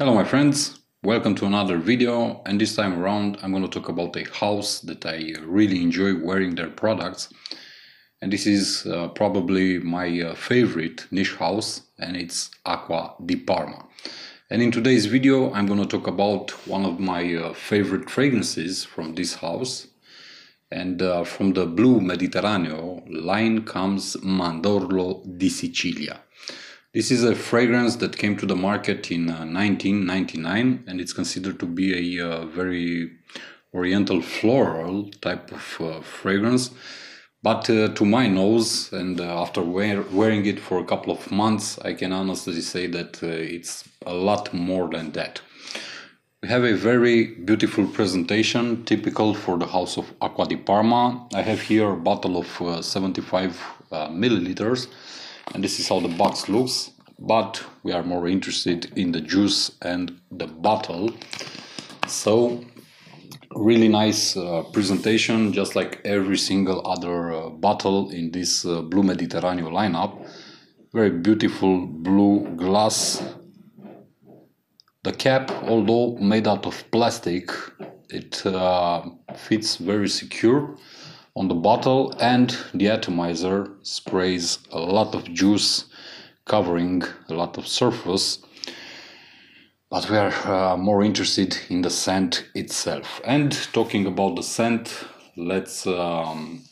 Hello my friends, welcome to another video and this time around I'm going to talk about a house that I really enjoy wearing their products and this is uh, probably my uh, favorite niche house and it's Acqua di Parma. And in today's video I'm going to talk about one of my uh, favorite fragrances from this house and uh, from the Blue Mediterraneo line comes Mandorlo di Sicilia. This is a fragrance that came to the market in uh, 1999 and it's considered to be a uh, very oriental floral type of uh, fragrance. But uh, to my nose, and uh, after wear wearing it for a couple of months, I can honestly say that uh, it's a lot more than that. We have a very beautiful presentation, typical for the house of Acqua di Parma. I have here a bottle of 75 milliliters and this is how the box looks but we are more interested in the juice and the bottle. So really nice uh, presentation just like every single other uh, bottle in this uh, blue mediterranean lineup. Very beautiful blue glass. The cap although made out of plastic it uh, fits very secure on the bottle and the atomizer sprays a lot of juice covering a lot of surface. But we are uh, more interested in the scent itself. And talking about the scent let's um,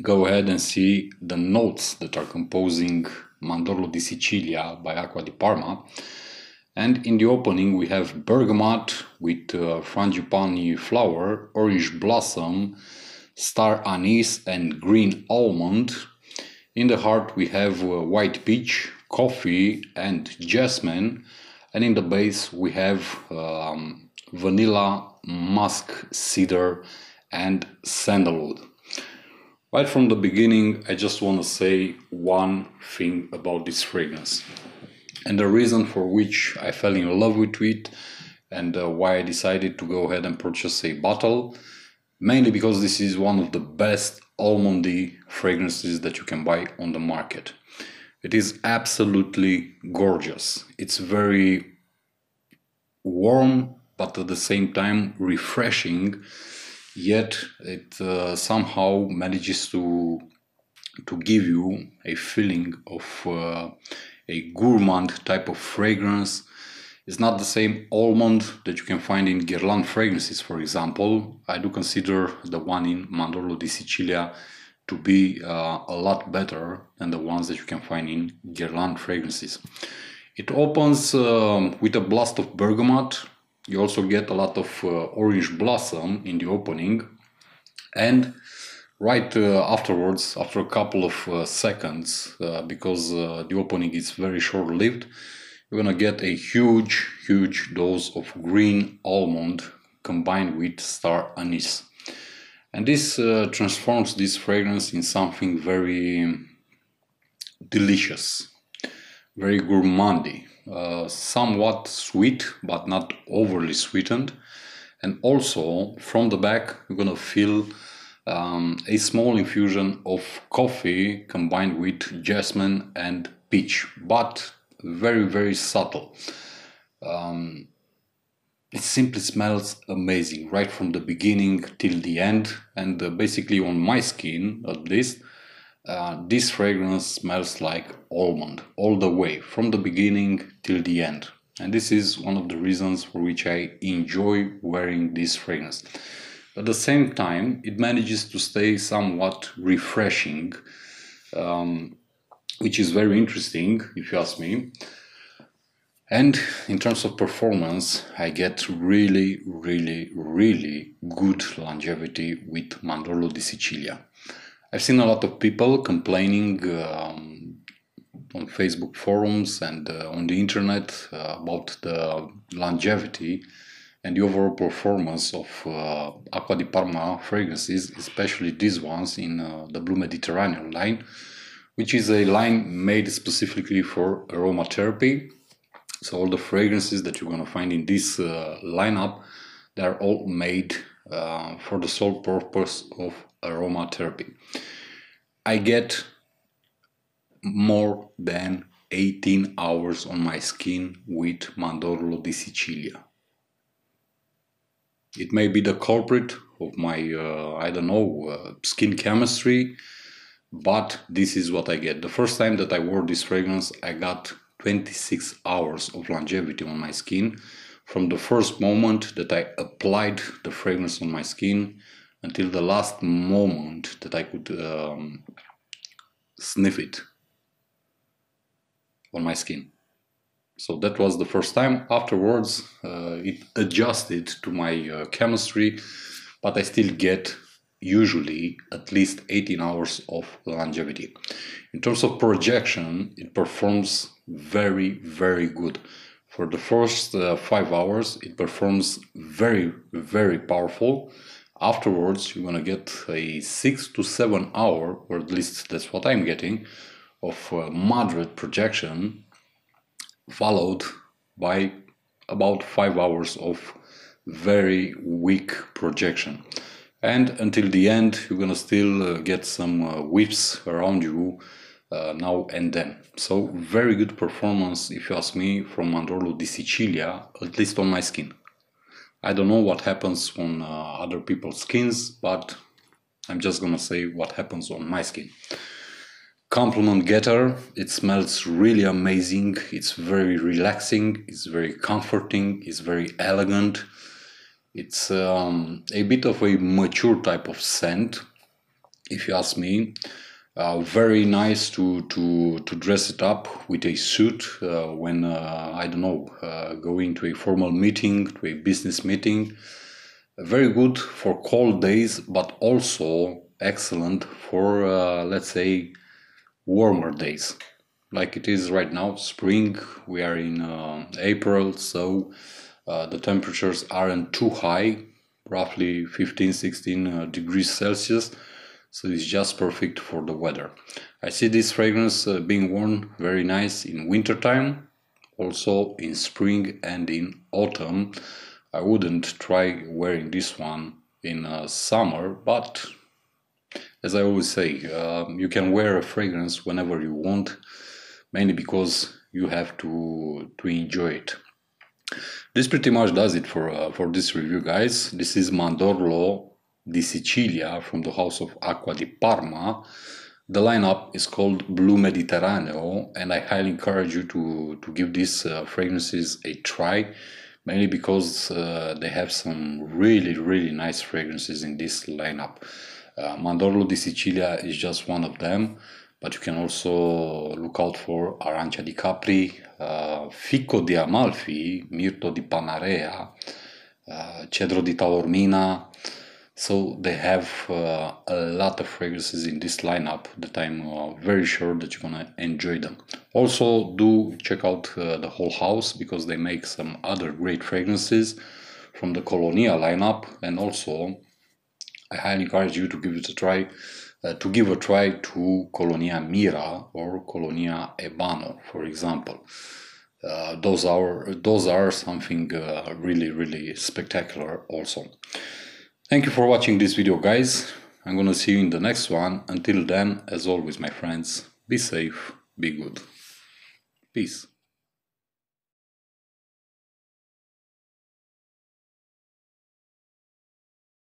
go ahead and see the notes that are composing Mandorlo di Sicilia by Acqua di Parma. And in the opening we have bergamot with uh, frangipani flower, orange blossom, star anise and green almond. In the heart we have uh, white peach, coffee and jasmine and in the base we have um, vanilla, musk, cedar and sandalwood. Right from the beginning I just want to say one thing about this fragrance and the reason for which I fell in love with it and uh, why I decided to go ahead and purchase a bottle mainly because this is one of the best almondy fragrances that you can buy on the market. It is absolutely gorgeous. It's very warm, but at the same time refreshing, yet it uh, somehow manages to to give you a feeling of uh, a gourmand type of fragrance it's not the same almond that you can find in Guerlain fragrances, for example. I do consider the one in Mandorlo di Sicilia to be uh, a lot better than the ones that you can find in Guerlain fragrances. It opens um, with a blast of bergamot. You also get a lot of uh, orange blossom in the opening. And right uh, afterwards, after a couple of uh, seconds, uh, because uh, the opening is very short-lived, you're gonna get a huge, huge dose of green almond combined with star anise. And this uh, transforms this fragrance in something very delicious, very gourmandy, uh, somewhat sweet, but not overly sweetened. And also from the back, you're gonna feel um, a small infusion of coffee combined with jasmine and peach, but very very subtle. Um, it simply smells amazing right from the beginning till the end. And uh, basically on my skin at least uh, this fragrance smells like almond all the way from the beginning till the end. And this is one of the reasons for which I enjoy wearing this fragrance. At the same time it manages to stay somewhat refreshing um, which is very interesting if you ask me. And in terms of performance, I get really, really, really good longevity with Mandorlo di Sicilia. I've seen a lot of people complaining um, on Facebook forums and uh, on the internet uh, about the longevity and the overall performance of uh, Acqua di Parma fragrances, especially these ones in uh, the Blue Mediterranean line which is a line made specifically for aromatherapy. So all the fragrances that you're going to find in this uh, lineup, they're all made uh, for the sole purpose of aromatherapy. I get more than 18 hours on my skin with Mandorlo di Sicilia. It may be the culprit of my, uh, I don't know, uh, skin chemistry, but this is what I get. The first time that I wore this fragrance, I got 26 hours of longevity on my skin from the first moment that I applied the fragrance on my skin until the last moment that I could um, sniff it on my skin. So that was the first time. Afterwards, uh, it adjusted to my uh, chemistry, but I still get usually at least 18 hours of longevity. In terms of projection, it performs very, very good. For the first uh, five hours, it performs very, very powerful. Afterwards, you're gonna get a six to seven hour, or at least that's what I'm getting, of uh, moderate projection, followed by about five hours of very weak projection and until the end you're gonna still uh, get some uh, whips around you uh, now and then. So very good performance if you ask me from Mandorlo di Sicilia, at least on my skin. I don't know what happens on uh, other people's skins, but I'm just gonna say what happens on my skin. Compliment getter, it smells really amazing, it's very relaxing, it's very comforting, it's very elegant. It's um, a bit of a mature type of scent, if you ask me. Uh, very nice to, to, to dress it up with a suit uh, when, uh, I don't know, uh, going to a formal meeting, to a business meeting. Very good for cold days, but also excellent for, uh, let's say, warmer days. Like it is right now, spring, we are in uh, April, so uh, the temperatures aren't too high, roughly 15 16 uh, degrees Celsius, so it's just perfect for the weather. I see this fragrance uh, being worn very nice in wintertime, also in spring and in autumn. I wouldn't try wearing this one in uh, summer, but as I always say, uh, you can wear a fragrance whenever you want, mainly because you have to to enjoy it. This pretty much does it for, uh, for this review, guys. This is Mandorlo di Sicilia from the house of Acqua di Parma. The lineup is called Blue Mediterraneo, and I highly encourage you to, to give these uh, fragrances a try, mainly because uh, they have some really, really nice fragrances in this lineup. Uh, Mandorlo di Sicilia is just one of them but you can also look out for Arancia di Capri, uh, Fico di Amalfi, Mirto di Panarea, uh, Cedro di Taormina. So they have uh, a lot of fragrances in this lineup that I'm uh, very sure that you're gonna enjoy them. Also do check out uh, the whole house because they make some other great fragrances from the Colonia lineup and also I highly encourage you to give it a try uh, to give a try to Colonia Mirra or Colonia Ebano, for example. Uh, those are those are something uh, really really spectacular also. Thank you for watching this video guys. I'm gonna see you in the next one. Until then, as always my friends, be safe, be good. Peace.